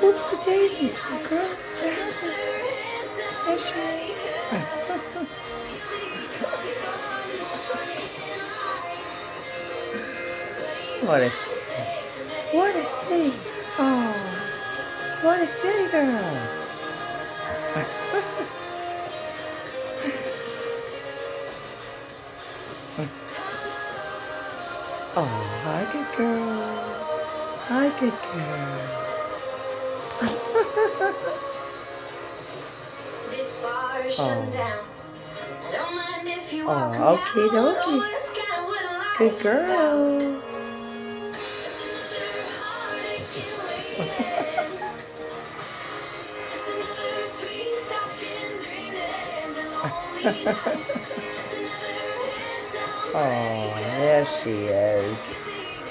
Where's the daisy, sweet girl? Where happened? There she is. what a city. What a city. Oh, what a city girl. oh, hi, good girl. Hi, good girl. This bar is Oh. shut down. I don't mind if you Oh, walk me okie out, dokie. though it's kinda what life's Good girl. Oh, there she is.